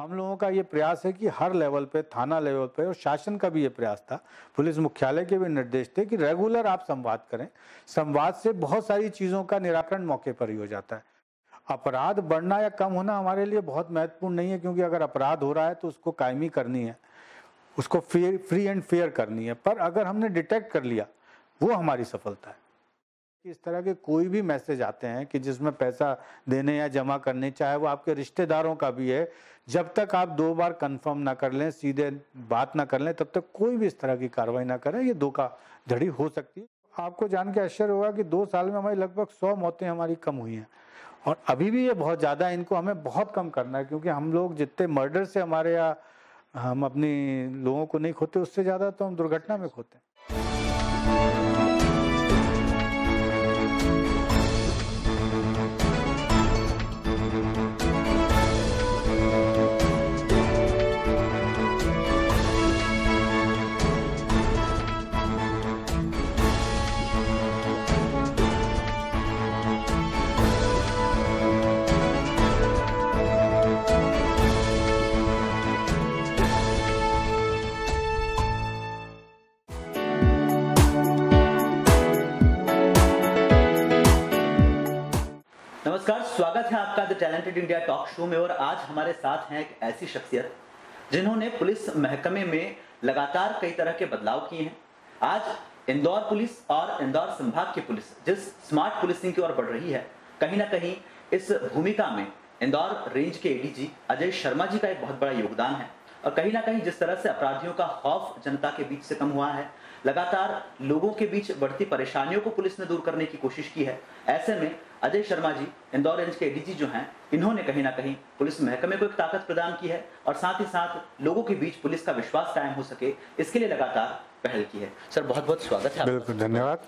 हम लोगों का ये प्रयास है कि हर लेवल पे, थाना लेवल पे, और शासन का भी ये प्रयास था। पुलिस मुख्यालय के भी निर्देश थे कि रेगुलर आप संवाद करें। संवाद से बहुत सारी चीज़ों का निराकरण मौके पर ही हो जाता है। अपराध बढ़ना या कम होना हमारे लिए बहुत महत्वपूर्ण नहीं है, क्योंकि अगर अपराध हो रहा है तो उसको कायमी करनी है। उसको फ्री फ्री एंड फेयर करनी है। पर अगर हमने डिटेक्ट कर लिया, वो हमारी सफलता है। इस तरह के कोई भी मैसेज आते हैं कि जिसमें पैसा देने या जमा करने, चाहे वो आपके रिश्तेदारों का भी है, जब तक आप दो बार कंफर्म ना कर लें, सीधे बात ना कर लें, तब तक कोई भी इस तरह की कार्रवाई ना करें, ये धोखाधड़ी हो सकती है। आपको जान के आश्चर्य होगा कि दो साल में हमारी लगभग सौ मौतें हमारी कम हुई हैं। और अभी भी ये बहुत ज़्यादा है, इनको हमें बहुत कम करना है, क्योंकि हम लोग जितने मर्डर से हमारे यहाँ, हम अपनी लोगों को नहीं खोते, उससे ज़्यादा तो हम दुर्घटना में खोते हैं। टैलेंटेड इंडिया टॉक शो में और आज हमारे साथ हैं एक ऐसी शख्सियत, जिन्होंने पुलिस महकमे में लगातार कई तरह के बदलाव किए हैं। आज इंदौर पुलिस और इंदौर संभाग की पुलिस, जिस स्मार्ट पुलिसिंग की ओर बढ़ रही है, कहीं ना कहीं इस भूमिका में इंदौर रेंज के एडीजी अजय शर्मा जी का एक बहुत बड़ा योगदान है। और कहीं ना कहीं जिस तरह से अपराधियों का खौफ जनता के बीच से कम हुआ है, लगातार लोगों के बीच बढ़ती परेशानियों को पुलिस ने दूर करने की कोशिश की है, ऐसे में अजय शर्मा जी इंदौर रेंज के एडीजी जो हैं इन्होंने कहीं ना कहीं पुलिस महकमे को एक ताकत प्रदान की है और साथ ही साथ लोगों के बीच पुलिस का विश्वास कायम हो सके इसके लिए लगातार पहल की है। सर बहुत बहुत स्वागत है बिल्कुल धन्यवाद।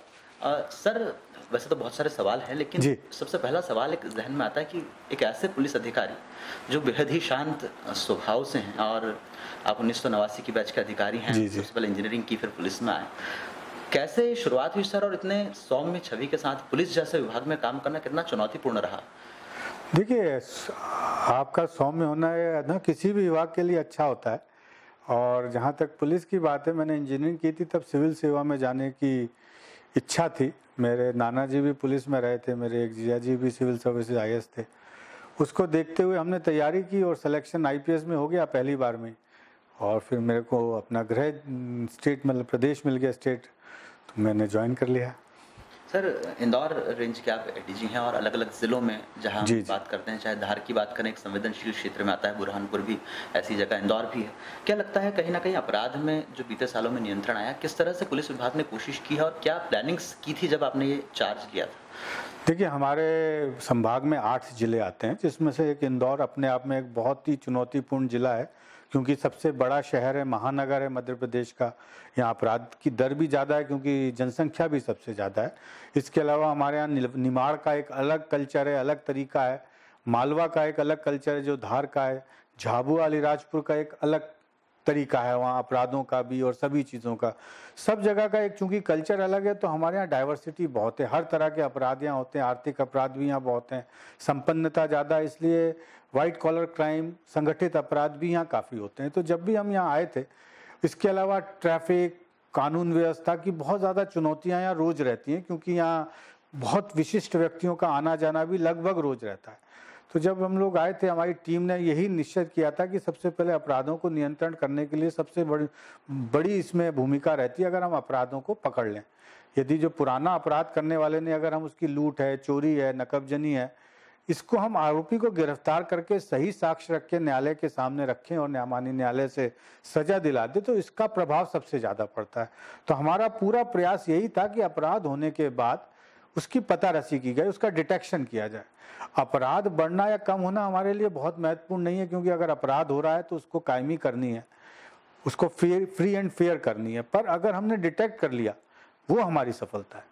सर वैसे तो बहुत सारे सवाल हैं लेकिन सबसे पहला सवाल एक जहन में आता है कि एक ऐसे पुलिस अधिकारी जो बेहद ही शांत स्वभाव से हैं और आप उन्नीस की बैच के अधिकारी हैं। सबसे पहले इंजीनियरिंग की फिर पुलिस में आए। कैसे शुरुआत हुई सर और इतने सौम्य छवि के साथ पुलिस जैसे विभाग में काम करना कितना चुनौतीपूर्ण रहा? देखिए, आपका सौम्य होना है ना, किसी भी विभाग के लिए अच्छा होता है। और जहाँ तक पुलिस की बात है मैंने इंजीनियरिंग की थी, तब सिविल सेवा में जाने की इच्छा थी। मेरे नाना जी भी पुलिस में रहे थे, मेरे एक जिया जी भी सिविल सर्विसेज़ आई थे। उसको देखते हुए हमने तैयारी की और सिलेक्शन आईपीएस में हो गया पहली बार में और फिर मेरे को अपना गृह स्टेट मतलब प्रदेश मिल गया स्टेट तो मैंने ज्वाइन कर लिया। सर इंदौर रेंज के आप एडीजी हैं और अलग अलग जिलों में जहाँ जी। बात करते हैं चाहे धार की बात करें एक संवेदनशील क्षेत्र में आता है बुरहानपुर भी ऐसी जगह इंदौर भी है। क्या लगता है कहीं ना कहीं अपराध में जो बीते सालों में नियंत्रण आया किस तरह से पुलिस विभाग ने कोशिश की है और क्या प्लानिंग्स की थी जब आपने ये चार्ज लिया था? देखिए, हमारे संभाग में आठ ज़िले आते हैं, जिसमें से एक इंदौर अपने आप में एक बहुत ही चुनौतीपूर्ण जिला है, क्योंकि सबसे बड़ा शहर है, महानगर है मध्य प्रदेश का। यहाँ अपराध की दर भी ज़्यादा है, क्योंकि जनसंख्या भी सबसे ज़्यादा है। इसके अलावा हमारे यहाँ निमाड़ का एक अलग कल्चर है, अलग तरीका है। मालवा का एक अलग कल्चर है, जो धार का है। झाबुआ अलीराजपुर का एक अलग तरीका है, वहाँ अपराधों का भी और सभी चीज़ों का। सब जगह का एक, चूँकि कल्चर अलग है तो हमारे यहाँ डाइवर्सिटी बहुत है। हर तरह के अपराध यहाँ होते हैं, आर्थिक अपराध भी यहाँ बहुत हैं। संपन्नता ज़्यादा, इसलिए वाइट कॉलर क्राइम संगठित अपराध भी यहाँ काफ़ी होते हैं। तो जब भी हम यहाँ आए थे, इसके अलावा ट्रैफ़िक कानून व्यवस्था की बहुत ज़्यादा चुनौतियाँ यहाँ रोज़ रहती हैं, क्योंकि यहाँ बहुत विशिष्ट व्यक्तियों का आना जाना भी लगभग रोज़ रहता है। तो जब हम लोग आए थे, हमारी टीम ने यही निश्चित किया था कि सबसे पहले अपराधों को नियंत्रण करने के लिए सबसे बड़ी बड़ी इसमें भूमिका रहती है, अगर हम अपराधों को पकड़ लें। यदि जो पुराना अपराध करने वाले ने, अगर हम उसकी लूट है, चोरी है, नकबजनी है, इसको हम आरोपी को गिरफ़्तार करके सही साक्ष्य रख के न्यायालय के सामने रखें और न्यायमानी न्यायालय से सजा दिला दे तो इसका प्रभाव सबसे ज़्यादा पड़ता है। तो हमारा पूरा प्रयास यही था कि अपराध होने के बाद उसकी पता रसी की गई, उसका डिटेक्शन किया जाए। अपराध बढ़ना या कम होना हमारे लिए बहुत महत्वपूर्ण नहीं है, क्योंकि अगर अपराध हो रहा है तो उसको कायमी करनी है, उसको फ्री फ्री एंड फेयर करनी है। पर अगर हमने डिटेक्ट कर लिया, वो हमारी सफलता है।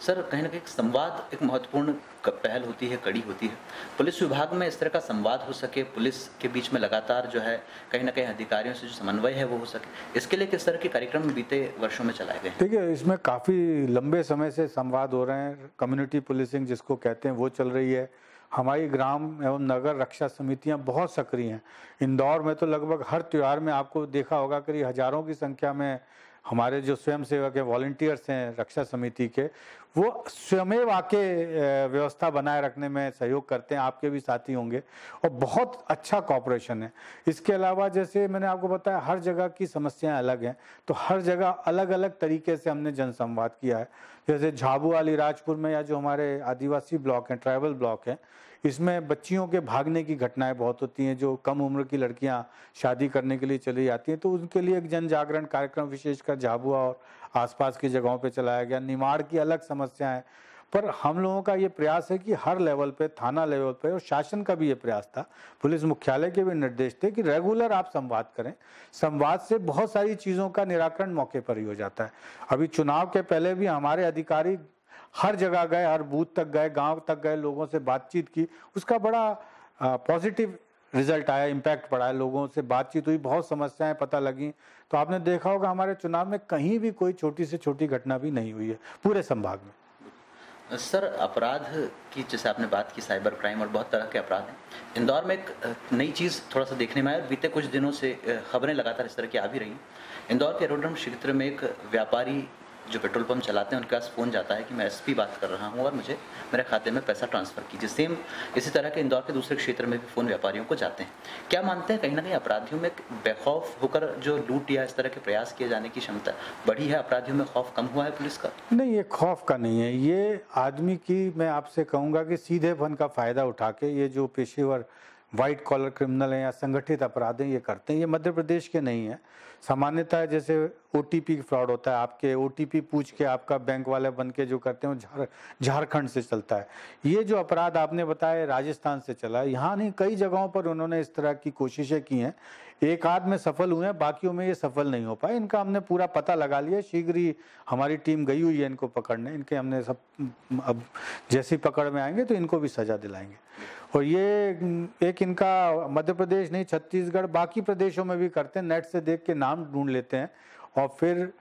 सर, कहीं ना कहीं संवाद एक महत्वपूर्ण पहल होती है, कड़ी होती है। पुलिस विभाग में इस तरह का संवाद हो सके, पुलिस के बीच में लगातार जो है, कहीं ना कहीं अधिकारियों से जो समन्वय है, वो हो सके। इसके लिए किस तरह के कार्यक्रम बीते वर्षों में चलाए गए हैं? देखिए, इसमें काफ़ी लंबे समय से संवाद हो रहे हैं। कम्युनिटी पुलिसिंग जिसको कहते हैं, वो चल रही है। हमारी ग्राम एवं नगर रक्षा समितियाँ बहुत सक्रिय हैं। इंदौर में तो लगभग हर त्यौहार में आपको देखा होगा करीब हज़ारों की संख्या में हमारे जो स्वयं सेवक है वॉल्टियर्स हैं, रक्षा समिति के, वो स्वयं आके व्यवस्था बनाए रखने में सहयोग करते हैं, आपके भी साथी होंगे और बहुत अच्छा कॉपरेशन है। इसके अलावा जैसे मैंने आपको बताया, हर जगह की समस्याएँ अलग हैं तो हर जगह अलग अलग तरीके से हमने जनसंवाद किया है। जैसे झाबू वाली राजपुर में या जो हमारे आदिवासी ब्लॉक हैं ट्राइबल ब्लॉक हैं इसमें बच्चियों के भागने की घटनाएँ बहुत होती हैं, जो कम उम्र की लड़कियाँ शादी करने के लिए चली जाती हैं। तो उनके लिए एक जन जागरण कार्यक्रम विशेषकर झाबुआ और आसपास की जगहों पर चलाया गया। निमाड़ की अलग समस्याएँ पर हम लोगों का ये प्रयास है कि हर लेवल पे, थाना लेवल पे और शासन का भी ये प्रयास था। पुलिस मुख्यालय के भी निर्देश थे कि रेगुलर आप संवाद करें। संवाद से बहुत सारी चीज़ों का निराकरण मौके पर ही हो जाता है। अभी चुनाव के पहले भी हमारे अधिकारी हर जगह गए, हर बूथ तक गए, गाँव तक गए, लोगों से बातचीत की। उसका बड़ा पॉजिटिव रिज़ल्ट आया इम्पैक्ट पड़ा है लोगों से बातचीत हुई, बहुत समस्याएँ पता लगी। तो आपने देखा होगा हमारे चुनाव में कहीं भी कोई छोटी से छोटी घटना भी नहीं हुई है, पूरे संभाग में। सर, अपराध की, जैसे आपने बात की साइबर क्राइम और बहुत तरह के अपराध हैं। इंदौर में एक नई चीज़ थोड़ा सा देखने में आया, बीते कुछ दिनों से खबरें लगातार इस तरह की आ भी रही इंदौर के एरोड्रम क्षेत्र में एक व्यापारी जो पेट्रोल पंप चलाते हैं, उनके पास फ़ोन जाता है कि मैं एसपी बात कर रहा हूँ और मुझे मेरे खाते में पैसा ट्रांसफ़र कीजिए। सेम इसी तरह के इंदौर के दूसरे क्षेत्र में भी फ़ोन व्यापारियों को जाते हैं। क्या मानते हैं कहीं ना कहीं अपराधियों में बेखौफ होकर जो लूट या इस तरह के प्रयास किए जाने की क्षमता बढ़ी है? अपराधियों में खौफ कम हुआ है पुलिस का? नहीं, ये खौफ का नहीं है। ये आदमी की मैं आपसे कहूँगा कि सीधे फन का फ़ायदा उठा के ये जो पेशेवर वाइट कॉलर क्रिमिनल हैं या संगठित अपराध हैं, ये करते हैं। ये मध्य प्रदेश के नहीं है। सामान्यतः जैसे ओ फ्रॉड होता है, आपके ओटीपी पूछ के आपका बैंक वाले बन के जो करते हैं झार, झारखंड से चलता है। ये जो अपराध आपने बताया राजस्थान से चला है। यहाँ नहीं, कई जगहों पर उन्होंने इस तरह की कोशिशें की हैं। एक आध में सफल हुए हैं, बाकियों में ये सफल नहीं हो पाए। इनका हमने पूरा पता लगा लिया। शीघ्र ही हमारी टीम गई हुई है इनको पकड़ने। इनके हमने सब, अब जैसी पकड़ में आएँगे तो इनको भी सजा दिलाएँगे। और ये, एक इनका मध्य प्रदेश नहीं, छत्तीसगढ़, बाकी प्रदेशों में भी करते हैं। नेट से देख के नाम ढूंढ लेते हैं और फिर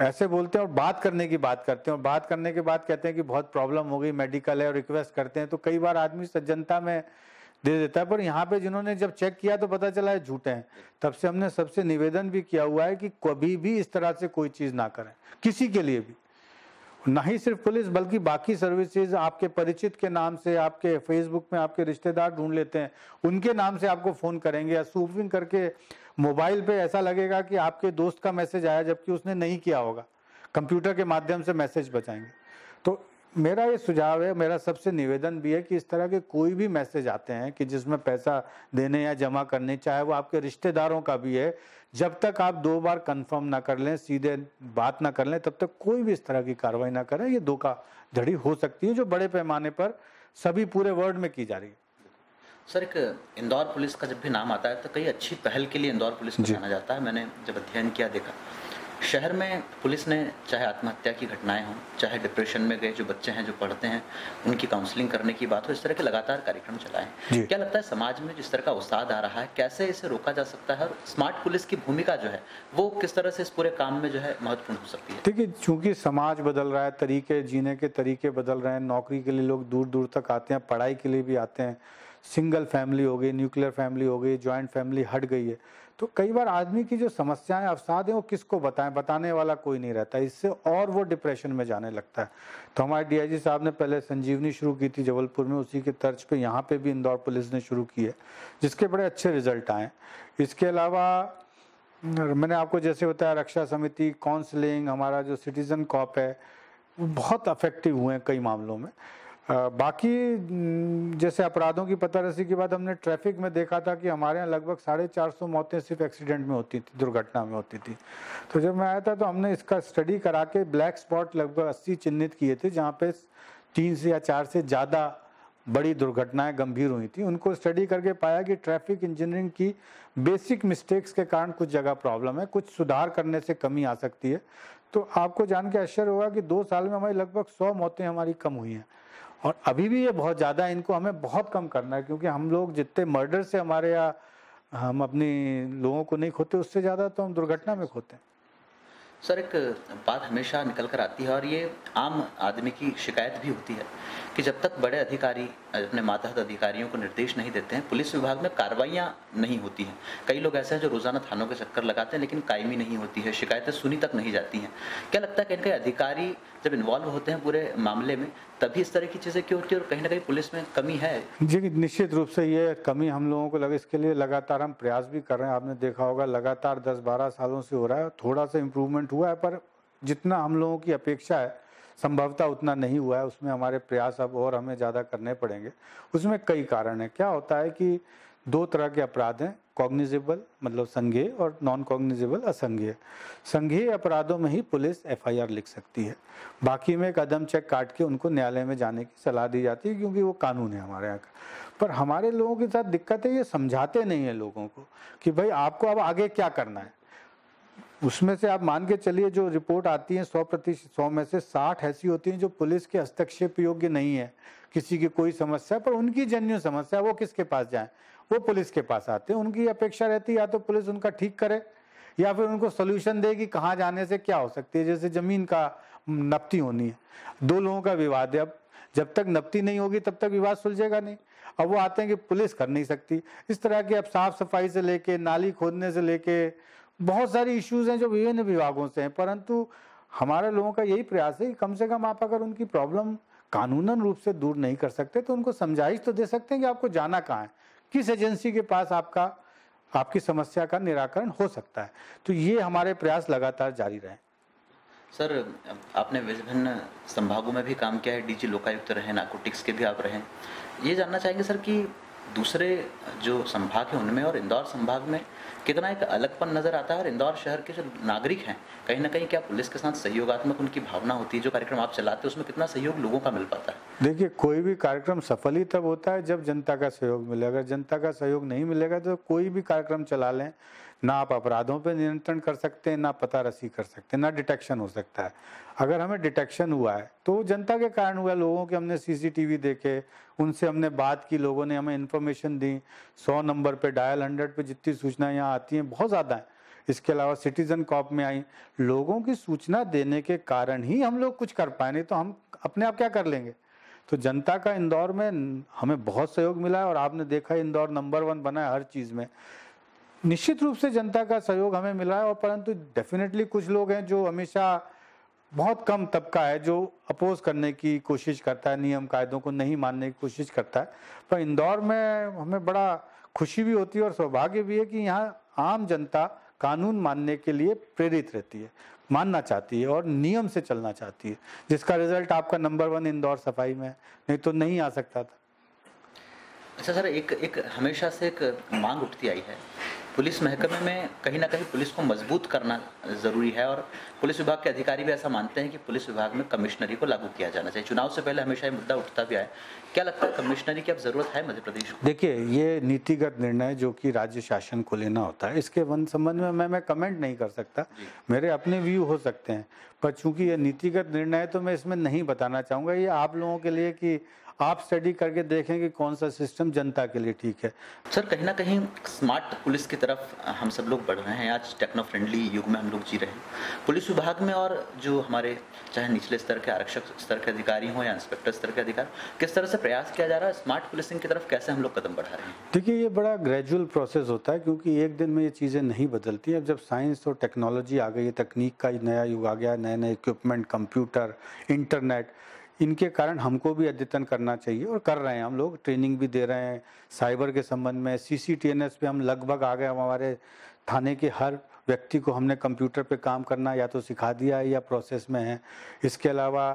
ऐसे बोलते हैं और बात करने की बात करते हैं और बात करने के बाद कहते हैं कि बहुत प्रॉब्लम हो गई मेडिकल है और रिक्वेस्ट करते हैं। तो कई बार आदमी सज्जनता में दे देता है, पर यहाँ पे जिन्होंने जब चेक किया तो पता चला है झूठे हैं। तब से हमने सबसे निवेदन भी किया हुआ है कि कभी भी इस तरह से कोई चीज़ ना करें, किसी के लिए भी। ना ही सिर्फ़ पुलिस, बल्कि बाकी सर्विसेज़ आपके परिचित के नाम से, आपके फेसबुक में आपके रिश्तेदार ढूंढ लेते हैं, उनके नाम से आपको फ़ोन करेंगे या सूफिंग करके मोबाइल पे ऐसा लगेगा कि आपके दोस्त का मैसेज आया जबकि उसने नहीं किया होगा। कंप्यूटर के माध्यम से मैसेज बचाएँगे। तो मेरा ये सुझाव है, मेरा सबसे निवेदन भी है कि इस तरह के कोई भी मैसेज आते हैं कि जिसमें पैसा देने या जमा करने, चाहे वो आपके रिश्तेदारों का भी है, जब तक आप दो बार कंफर्म ना कर लें, सीधे बात ना कर लें, तब तक कोई भी इस तरह की कार्रवाई ना करें। ये धोखा धड़ी हो सकती है जो बड़े पैमाने पर सभी पूरे वर्ल्ड में की जा रही है। सर एक इंदौर पुलिस का जब भी नाम आता है तो कई अच्छी पहल के लिए इंदौर पुलिस को जाना जाता है। मैंने जब अध्ययन किया देखा। शहर में पुलिस ने चाहे आत्महत्या की घटनाएँ हों चाहे डिप्रेशन में गए जो बच्चे हैं जो पढ़ते हैं उनकी काउंसलिंग करने की बात हो इस तरह के लगातार कार्यक्रम चलाए। क्या लगता है समाज में जिस तरह का उत्साह आ रहा है कैसे इसे रोका जा सकता है और स्मार्ट पुलिस की भूमिका जो है वो किस तरह से इस पूरे काम में जो है महत्वपूर्ण हो सकती है? देखिए चूँकि समाज बदल रहा है तरीके जीने के तरीके बदल रहे हैं नौकरी के लिए लोग दूर दूर तक आते हैं पढ़ाई के लिए भी आते हैं सिंगल फैमिली हो गई, न्यूक्लियर फैमिली हो गई ज्वाइंट फैमिली हट गई है। तो कई बार आदमी की जो समस्याएँ, अवसाद है, वो किसको बताएँ? बताने वाला कोई नहीं रहता। इससे और वो डिप्रेशन में जाने लगता है। तो हमारे डीआईजी साहब ने पहले संजीवनी शुरू की थी जबलपुर में, उसी के तर्ज पे यहाँ पे भी इंदौर पुलिस ने शुरू की है, जिसके बड़े अच्छे रिज़ल्ट आए। इसके अलावा, मैंने आपको जैसे बताया, रक्षा समिति काउंसलिंग हमारा जो सिटीजन कॉप है बहुत अफेक्टिव हुए हैं कई मामलों में। बाकी जैसे अपराधों की पता रसी के बाद हमने ट्रैफ़िक में देखा था कि हमारे यहाँ लगभग साढ़े चार सौ मौतें सिर्फ़ एक्सीडेंट में होती थी, दुर्घटना में होती थी। तो जब मैं आया था तो हमने इसका स्टडी करा के ब्लैक स्पॉट लगभग अस्सी चिन्हित किए थे, जहाँ पे तीन से या चार से ज़्यादा बड़ी दुर्घटनाएँ गंभीर हुई थी। उनको स्टडी करके पाया कि ट्रैफ़िक इंजीनियरिंग की बेसिक मिस्टेक्स के कारण कुछ जगह प्रॉब्लम है, कुछ सुधार करने से कमी आ सकती है। तो आपको जान के आश्चर्य होगा कि दो साल में हमारी लगभग सौ मौतें हमारी कम हुई हैं। और अभी भी ये बहुत ज़्यादा इनको हमें बहुत कम करना है, क्योंकि हम लोग जितने मर्डर से हमारे या हम अपनी लोगों को नहीं खोते, उससे ज़्यादा तो हम दुर्घटना में खोते हैं। सर, एक बात हमेशा निकल कर आती है और ये आम आदमी की शिकायत भी होती है कि जब तक बड़े अधिकारी, अपने मातहत अधिकारियों को निर्देश नहीं देते हैं, पुलिस विभाग में कार्रवाइयाँ नहीं होती हैं। कई लोग ऐसे हैं जो रोज़ाना थानों के चक्कर लगाते हैं, लेकिन कायमी नहीं होती है, शिकायतें सुनी तक नहीं जाती हैं। क्या लगता है कहीं कहीं अधिकारी जब इन्वॉल्व होते हैं पूरे मामले में, तभी इस तरह की चीज़ें क्यों होती है और कहीं ना कहीं पुलिस में कमी है? जी, निश्चित रूप से ये कमी हम लोगों को लगे, इसके लिए लगातार हम प्रयास भी कर रहे हैं। आपने देखा होगा, लगातार दस बारह सालों से हो रहा है, थोड़ा सा इम्प्रूवमेंट हुआ है, पर जितना हम लोगों की अपेक्षा है, संभवतः उतना नहीं हुआ है। उसमें हमारे प्रयास अब और हमें ज़्यादा करने पड़ेंगे। उसमें कई कारण हैं। क्या होता है कि दो तरह के अपराध हैं, कॉग्निजेबल मतलब संज्ञेय, और नॉन कॉग्निजेबल असंज्ञेय। संज्ञेय अपराधों में ही पुलिस एफआईआर लिख सकती है। बाकी में कदम चेक काट के उनको न्यायालय में जाने की सलाह दी जाती है, क्योंकि वो कानून है हमारे यहाँ का। पर हमारे लोगों के साथ दिक्कत है, ये समझाते नहीं है लोगों को कि, भाई आपको अब आगे क्या करना है? उसमें से आप मान के चलिए, जो रिपोर्ट आती है सौ प्रतिशत, सौ में से साठ ऐसी होती हैं जो पुलिस के हस्तक्षेप योग्य नहीं है, किसी की कोई समस्या, पर उनकी जन्य समस्या, वो किसके पास जाए? वो पुलिस के पास आते हैं, उनकी अपेक्षा रहती है, या तो पुलिस उनका ठीक करे, या फिर उनको सोल्यूशन दे कि कहाँ जाने से क्या हो सकती है, जैसे ज़मीन का नपती होनी है। दो लोगों का विवाद है, अब जब तक नपती नहीं होगी, तब तक विवाद सुलझेगा नहीं। अब वो आते हैं कि पुलिस कर नहीं सकती। इस तरह की अब साफ़ सफ़ाई से लेके, नाली खोदने से लेके बहुत सारे इश्यूज़ हैं जो विभिन्न विभागों से हैं, परंतु हमारे लोगों का यही प्रयास है कि कम से कम आप अगर उनकी प्रॉब्लम कानूनन रूप से दूर नहीं कर सकते तो उनको समझाइश तो दे सकते हैं कि आपको जाना कहाँ है। किस एजेंसी के पास आपका, आपकी समस्या का निराकरण हो सकता है। तो ये हमारे प्रयास लगातार जारी रहे। सर, आपने विभिन्न संभागों में भी काम किया है, डीजी लोकायुक्त रहे, नाकोटिक्स के भी आप रहे। ये जानना चाहेंगे सर कि दूसरे जो संभाग हैं उनमें और इंदौर संभाग में कितना एक अलगपन नज़र आता है और इंदौर शहर के जो नागरिक हैं, कहीं ना कहीं क्या पुलिस के साथ सहयोगात्मक उनकी भावना होती है, जो कार्यक्रम आप चलाते हैं, उसमें कितना सहयोग लोगों का मिल पाता है? देखिए, कोई भी कार्यक्रम सफल ही तब होता है जब जनता का सहयोग मिले। अगर जनता का सहयोग नहीं मिलेगा तो कोई भी कार्यक्रम चला लें ना आप अपराधों पर नियंत्रण कर सकते हैं, ना पता रसी कर सकते हैं, ना डिटेक्शन हो सकता है। अगर हमें डिटेक्शन हुआ है तो जनता के कारण हुआ लोगों के हमने सीसीटीवी देखे, उनसे हमने बात की, लोगों ने हमें इन्फॉर्मेशन दी। सौ नंबर पे डायल हंड्रेड पे जितनी सूचनाएँ यहाँ आती हैं, बहुत ज़्यादा हैं। इसके अलावा सिटीजन कॉप में आई। लोगों की सूचना देने के कारण ही हम लोग कुछ कर पाए, नहीं तो हम अपने आप क्या कर लेंगे? तो जनता का इंदौर में हमें बहुत सहयोग मिला है और आपने देखा, इंदौर नंबर वन बना है हर चीज़ में। निश्चित रूप से जनता का सहयोग हमें मिला है और परंतु डेफिनेटली कुछ लोग हैं जो हमेशा बहुत कम तबका है, जो अपोज करने की कोशिश करता है, नियम कायदों को नहीं मानने की कोशिश करता है। पर इंदौर में हमें बड़ा खुशी भी होती है और सौभाग्य भी है कि यहाँ आम जनता कानून मानने के लिए प्रेरित रहती है, मानना चाहती है और नियम से चलना चाहती है, जिसका रिज़ल्ट आपका नंबर वन इंदौर सफ़ाई में नहीं तो नहीं आ सकता था। अच्छा सर, एक एक हमेशा से एक मांग उठती आई है पुलिस महकमे में कहीं ना कहीं पुलिस को मज़बूत करना ज़रूरी है और पुलिस विभाग के अधिकारी भी ऐसा मानते हैं कि पुलिस विभाग में कमिश्नरी को लागू किया जाना चाहिए। चुनाव से पहले हमेशा ये मुद्दा उठता भी आया। क्या लगता है कमिश्नरी की अब ज़रूरत है मध्य प्रदेश को? देखिए ये नीतिगत निर्णय जो कि राज्य शासन को लेना होता है इसके वन संबंध में मैं मैं कमेंट नहीं कर सकता। मेरे अपने व्यू हो सकते हैं। पर चूँकि ये नीतिगत निर्णय है तो मैं इसमें नहीं बताना चाहूँगा। ये आप लोगों के लिए कि आप स्टडी करके देखें कि कौन सा सिस्टम जनता के लिए ठीक है। सर कहीं ना कहीं स्मार्ट पुलिस की तरफ़ हम सब लोग बढ़ रहे हैं। आज टेक्नो फ्रेंडली युग में हम लोग जी रहे हैं। पुलिस विभाग में और जो हमारे चाहे निचले स्तर के आरक्षक स्तर के अधिकारी हों या इंस्पेक्टर स्तर के अधिकारी किस तरह से प्रयास किया जा रहा है स्मार्ट पुलिसिंग की तरफ़ कैसे हम लोग कदम बढ़ा रहे हैं? देखिए ये बड़ा ग्रेजुअल प्रोसेस होता है क्योंकि एक दिन में ये चीज़ें नहीं बदलती अब जब साइंस और टेक्नोलॉजी आ गई है तकनीक का नया युग आ गया नए नए इक्विपमेंट कंप्यूटर इंटरनेट इनके कारण हमको भी अद्यतन करना चाहिए और कर रहे हैं। हम लोग ट्रेनिंग भी दे रहे हैं। साइबर के संबंध में C C T N S पे हम लगभग आ गए। हमारे थाने के हर व्यक्ति को हमने कंप्यूटर पे काम करना या तो सिखा दिया है या प्रोसेस में है। इसके अलावा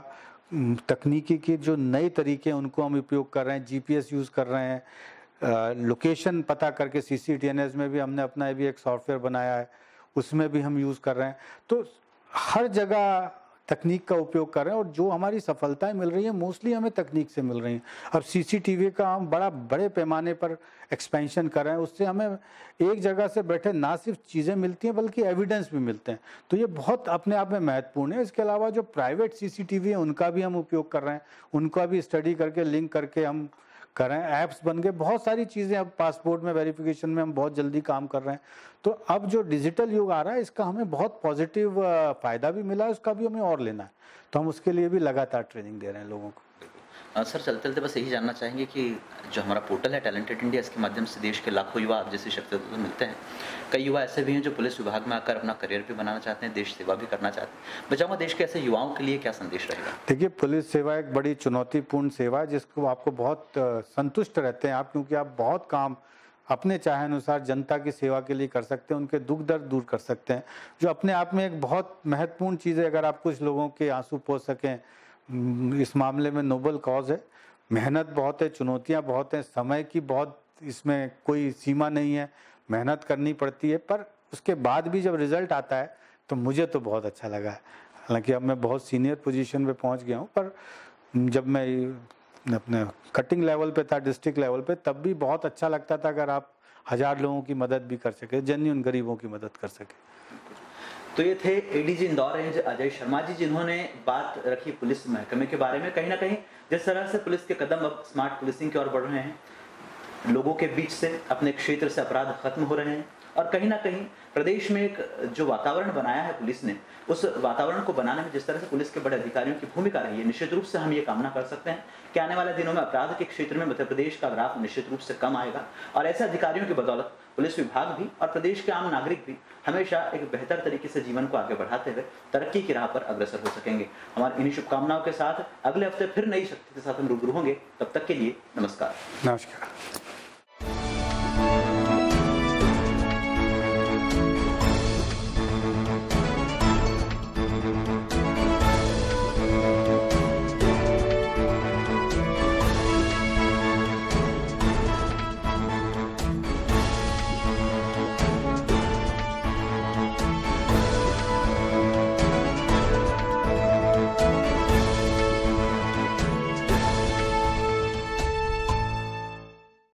तकनीकी के जो नए तरीके हैं, उनको हम उपयोग कर रहे हैं। जीपीएस यूज़ कर रहे हैं। लोकेशन पता करके C C T N S में भी हमने अपना भी एक सॉफ्टवेयर बनाया है। उसमें भी हम यूज़ कर रहे हैं। तो हर जगह तकनीक का उपयोग कर रहे हैं और जो हमारी सफलताएँ मिल रही हैं मोस्टली हमें तकनीक से मिल रही हैं। अब सीसीटीवी का हम बड़ा बड़े पैमाने पर एक्सपेंशन कर रहे हैं। उससे हमें एक जगह से बैठे ना सिर्फ़ चीज़ें मिलती हैं, बल्कि एविडेंस भी मिलते हैं। तो ये बहुत अपने आप में महत्वपूर्ण है। इसके अलावा जो प्राइवेट सीसीटीवी है, उनका भी हम उपयोग कर रहे हैं। उनका भी स्टडी करके लिंक करके हम कर रहे हैं ऐप्स बन गए, बहुत सारी चीज़ें अब पासपोर्ट में वेरिफिकेशन में हम बहुत जल्दी काम कर रहे हैं। तो अब जो डिजिटल युग आ रहा है, इसका हमें बहुत पॉजिटिव फ़ायदा भी मिला है, उसका भी हमें और लेना है। तो हम उसके लिए भी लगातार ट्रेनिंग दे रहे हैं लोगों को। सर चलते चलते बस यही जानना चाहेंगे कि जो हमारा पोर्टल है टैलेंटेड इंडिया इसके माध्यम से देश के लाखों युवा आप जैसी शख्सियतों से मिलते हैं। कई युवा ऐसे भी हैं जो पुलिस विभाग में आकर अपना करियर भी बनाना चाहते हैं, देश सेवा भी करना चाहते हैं। मैं चाहूँगा देश के ऐसे युवाओं के लिए क्या संदेश रहेगा? देखिए, पुलिस सेवा एक बड़ी चुनौतीपूर्ण सेवा है, जिसको आपको बहुत संतुष्ट रहते हैं आप, क्योंकि आप बहुत काम अपने चाहे अनुसार जनता की सेवा के लिए कर सकते हैं, उनके दुख दर्द दूर कर सकते हैं। जो अपने आप में एक बहुत महत्वपूर्ण चीज़ है, अगर आप कुछ लोगों के आँसू पोष सकें इस मामले में नोबल कॉज है। मेहनत बहुत है, चुनौतियाँ बहुत हैं, समय की बहुत इसमें कोई सीमा नहीं है, मेहनत करनी पड़ती है, पर उसके बाद भी जब रिज़ल्ट आता है तो मुझे तो बहुत अच्छा लगा। है हालाँकि अब मैं बहुत सीनियर पोजीशन पे पहुँच गया हूँ, पर जब मैं अपने कटिंग लेवल पे था, डिस्ट्रिक्ट लेवल पे, तब भी बहुत अच्छा लगता था अगर आप हज़ार लोगों की मदद भी कर सके जेन्यून गरीबों की मदद कर सके। तो ये थे एडीजी इंदौर रेंज अजय शर्मा जी, जिन्होंने बात रखी पुलिस महकमे के बारे में। कहीं ना कहीं जिस तरह से पुलिस के कदम अब स्मार्ट पुलिसिंग की ओर बढ़ रहे हैं, लोगों के बीच से अपने क्षेत्र से अपराध खत्म हो रहे हैं और कहीं ना कहीं प्रदेश में एक जो वातावरण बनाया है पुलिस ने, उस वातावरण को बनाने में जिस तरह से पुलिस के बड़े अधिकारियों की भूमिका रही है, निश्चित रूप से हम ये कामना कर सकते हैं कि आने वाले दिनों में अपराध के क्षेत्र में मध्य प्रदेश का ग्राफ निश्चित रूप से कम आएगा और ऐसे अधिकारियों की बदौलत पुलिस विभाग भी और प्रदेश के आम नागरिक भी हमेशा एक बेहतर तरीके से जीवन को आगे बढ़ाते हुए तरक्की की राह पर अग्रसर हो सकेंगे। हमारी इन्हीं शुभकामनाओं के साथ अगले हफ़्ते फिर नई शक्ति के साथ हम रूबरू होंगे। तब तक के लिए नमस्कार। नमस्कार।